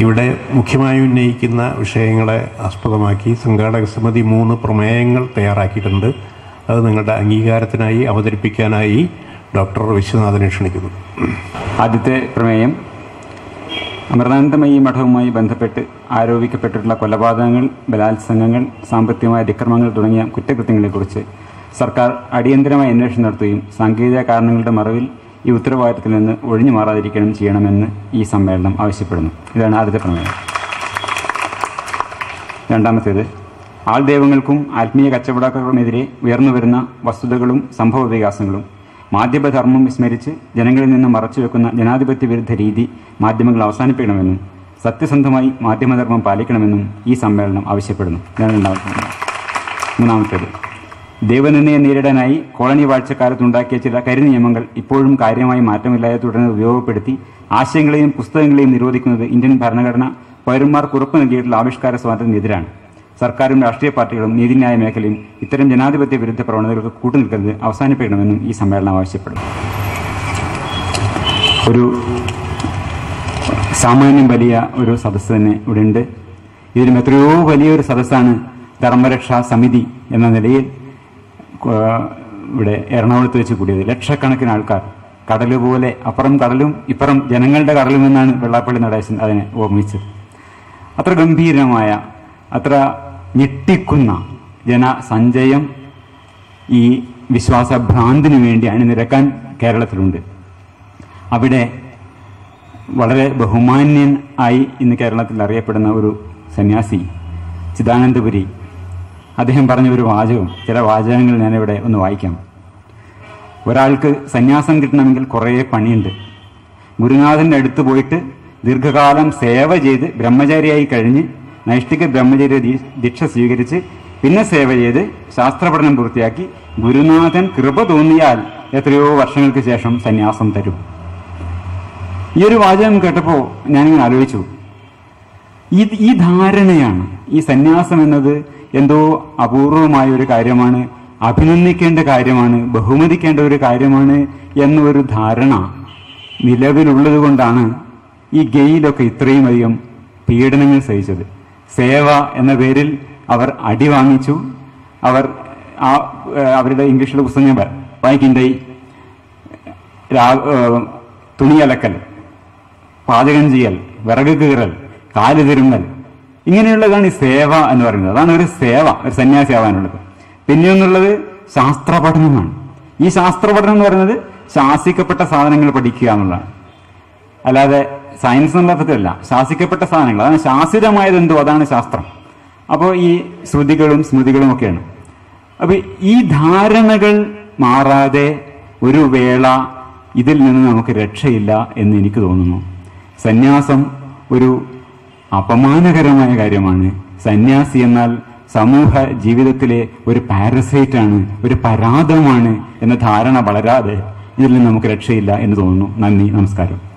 ഇവിടെ മുഖ്യമായി ഉന്നയിക്കുന്ന വിഷയങ്ങളെ ആസ്പദമാക്കി സംഘാടക സമിതി മൂന്ന് പ്രമേയങ്ങൾ തയ്യാറാക്കിയിട്ടുണ്ട്. അത് നിങ്ങളുടെ അംഗീകാരത്തിനായി അവതരിപ്പിക്കാനായി ഡോക്ടർ വിശ്വനാഥനെ ക്ഷണിക്കുന്നു. ആദ്യത്തെ പ്രമേയം അമൃതാനന്ദമയി മഠവുമായി ബന്ധപ്പെട്ട് ആരോപിക്കപ്പെട്ടിട്ടുള്ള കൊലപാതകങ്ങൾ ബലാത്സംഗങ്ങൾ സാമ്പത്തികമായ അതിക്രമങ്ങൾ തുടങ്ങിയ കുറ്റകൃത്യങ്ങളെക്കുറിച്ച് സർക്കാർ അടിയന്തരമായി അന്വേഷണം നടത്തുകയും സാങ്കേതിക കാരണങ്ങളുടെ മറവിൽ ഈ ഉത്തരവാദിത്തത്തിൽ നിന്ന് ഒഴിഞ്ഞു മാറാതിരിക്കണം ചെയ്യണമെന്ന് ഈ സമ്മേളനം ആവശ്യപ്പെടുന്നു. ഇതാണ് ആദ്യത്തെ പ്രമേയം. രണ്ടാമത്തേത് ആൾദൈവങ്ങൾക്കും ആത്മീയ കച്ചവടക്കാർക്കുമെതിരെ ഉയർന്നുവരുന്ന വസ്തുതകളും സംഭവ വികാസങ്ങളും മാധ്യമധർമ്മം വിസ്മരിച്ച് ജനങ്ങളിൽ നിന്ന് മറച്ചുവെക്കുന്ന ജനാധിപത്യ വിരുദ്ധ രീതി മാധ്യമങ്ങൾ അവസാനിപ്പിക്കണമെന്നും സത്യസന്ധമായി മാധ്യമധർമ്മം പാലിക്കണമെന്നും ഈ സമ്മേളനം ആവശ്യപ്പെടുന്നു. മൂന്നാമത്തേത് ദൈവനിന്ദയെ നേരിടാനായി കോളനി വാഴ്ചക്കാലത്തുണ്ടാക്കിയ ചില കരിനിയമങ്ങൾ ഇപ്പോഴും കാര്യമായി മാറ്റമില്ലാതെ തുടർന്ന് ഉപയോഗപ്പെടുത്തി ആശയങ്ങളെയും പുസ്തകങ്ങളെയും നിരോധിക്കുന്നത് ഇന്ത്യൻ ഭരണഘടന പൗരന്മാർക്ക് ഉറപ്പു നൽകിയിട്ടുള്ള ആവിഷ്കാര സ്വാതന്ത്ര്യത്തിനെതിരാണ്. സർക്കാരും രാഷ്ട്രീയ പാർട്ടികളും നീതിന്യായ മേഖലയും ഇത്തരം ജനാധിപത്യ വിരുദ്ധ പ്രവണതകൾക്ക് കൂട്ടുനിൽക്കുന്നത് അവസാനിപ്പിക്കണമെന്നും ഈ സമ്മേളനം ആവശ്യപ്പെടും ഒരു സാമാന്യം വലിയ ഒരു സദസ്സ് തന്നെ ഇവിടെ ഉണ്ട് ഇതിലും എത്രയോ വലിയൊരു സദസ്സാണ് ധർമ്മരക്ഷാ സമിതി എന്ന നിലയിൽ ഇവിടെ എറണാകുളത്ത് വെച്ച് കൂടിയത് ലക്ഷക്കണക്കിന് ആൾക്കാർ. കടൽ പോലെ അപ്പുറം കടലും ഇപ്പുറം ജനങ്ങളുടെ കടലും എന്നാണ് വെള്ളാപ്പള്ളി നടേശൻ അതിനെ ഓർമ്മിച്ചത് അത്ര ഗംഭീരമായ അത്ര ഞെട്ടിക്കുന്ന ജനസഞ്ചയം ഈ വിശ്വാസഭ്രാന്തിനു വേണ്ടി അണിനിരക്കാൻ കേരളത്തിലുണ്ട്. അവിടെ വളരെ ബഹുമാന്യൻ ആയി ഇന്ന് കേരളത്തിൽ അറിയപ്പെടുന്ന ഒരു സന്യാസി ചിദാനന്ദപുരി അദ്ദേഹം പറഞ്ഞ ഒരു വാചകം ചില വാചകങ്ങൾ ഞാനിവിടെ ഒന്ന് വായിക്കാം. ഒരാൾക്ക് സന്യാസം കിട്ടണമെങ്കിൽ കുറേ പണിയുണ്ട്. ഗുരുനാഥന്റെ അടുത്ത് പോയിട്ട് ദീർഘകാലം സേവ ചെയ്ത് ബ്രഹ്മചാരിയായി കഴിഞ്ഞ് നൈഷ്ഠിക ബ്രഹ്മചര്യ ദീക്ഷ സ്വീകരിച്ച് പിന്നെ സേവ ചെയ്ത് ശാസ്ത്രപഠനം പൂർത്തിയാക്കി ഗുരുനാഥൻ കൃപ തോന്നിയാൽ എത്രയോ വർഷങ്ങൾക്ക് ശേഷം സന്യാസം തരും. ഈ ഒരു വാചകം കേട്ടപ്പോൾ ഞാനിങ്ങനെ ആലോചിച്ചു. ഈ ഈ ധാരണയാണ് ഈ സന്യാസം എന്നത് എന്തോ അപൂർവമായ ഒരു കാര്യമാണ് അഭിനന്ദിക്കേണ്ട കാര്യമാണ് ബഹുമതിക്കേണ്ട ഒരു കാര്യമാണ് എന്നൊരു ധാരണ നിലവിലുള്ളത് കൊണ്ടാണ് ഈ ഗെയിലൊക്കെ ഇത്രയും അധികം പീഡനങ്ങൾ സഹിച്ചത്. സേവ എന്ന പേരിൽ അവർ അടി വാങ്ങിച്ചു. അവർ ആ അവരുടെ ഇംഗ്ലീഷിലെ പുസ്തകം ഞാൻ വാ- വായിക്കുണ്ടായി രാ- തുണിയലക്കൽ പാചകം ചെയ്യൽ വിറക് കീറൽ കാൽ തിരുമ്മൽ ഇങ്ങനെയുള്ളതാണ് ഈ സേവ എന്ന് പറയുന്നത്. അതാണ് ഒരു സേവ ഒരു സന്യാസി ആവാനുള്ളത്. പിന്നെ ഒന്നുള്ളത് ശാസ്ത്ര പഠനമാണ് ഈ ശാസ്ത്ര പഠനം എന്ന് പറയുന്നത് ശാസിക്കപ്പെട്ട സാധനങ്ങൾ പഠിക്കുക എന്നുള്ളതാണ്. അല്ലാതെ സയൻസ് എന്നുള്ള അർത്ഥത്തിലല്ല ശാസിക്കപ്പെട്ട സാധനങ്ങൾ. അതാണ് ശാസിതമായത് എന്തോ? അതാണ് ശാസ്ത്രം. അപ്പോൾ ഈ ശ്രുതികളും സ്മൃതികളും ഒക്കെയാണ്. അപ്പൊ ഈ ധാരണകൾ മാറാതെ ഒരു വേള ഇതിൽ നിന്ന് നമുക്ക് രക്ഷയില്ല എന്ന് എനിക്ക് തോന്നുന്നു. സന്യാസം ഒരു അപമാനകരമായ കാര്യമാണ്. സന്യാസി എന്നാൽ സമൂഹ ജീവിതത്തിലെ ഒരു പാരസൈറ്റ് ആണ് ഒരു പരാതമാണ് എന്ന ധാരണ വളരാതെ ഇതിൽ നിന്ന് നമുക്ക് രക്ഷയില്ല എന്ന് തോന്നുന്നു. നന്ദി നമസ്കാരം.